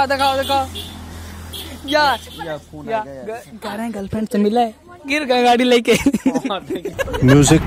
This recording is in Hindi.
दिखाओ दिखाओ यार कह रहे हैं गर्लफ्रेंड से मिला है गिर गया गाड़ी लेके म्यूज़िक